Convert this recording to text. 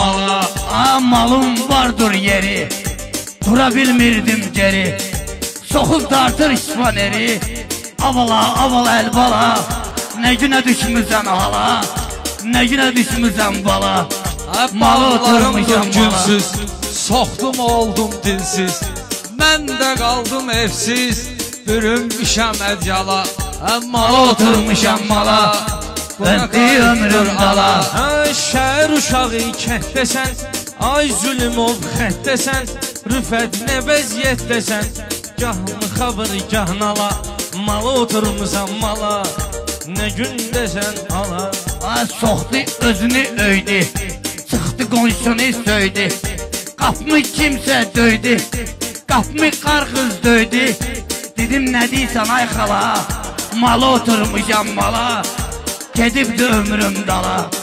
Mala, a malım vardır yeri. Dura bilmirdim geri Soxub dartır ispaneri Avala, avala, əlbala Nə günə düşmüsən hala Nə günə düşmüsən bala. Malı oturmuşam gülsüz Soxdum oldum dilsiz Mən də qaldım evsiz. Bürünmüşəm ədyala Malı oturmuşam mala Ömrü ömrüm dala. Hə, şəhər uşağı kəndəsən Ay zülüm ol xəttəsən Rüfət nə vəziyyətdəsən Gah mıxabır, gah nala Mala oturmusan mala Nə gündəsən hala. Ay soxdu özünü öydü Çıxdı qonşunu söydü. Qapımı kimsə döydü Qapımı qarqız döydü. Dedim nə deyirsən ay xala Mala oturmuşam mala Gedibdi ömrüm dala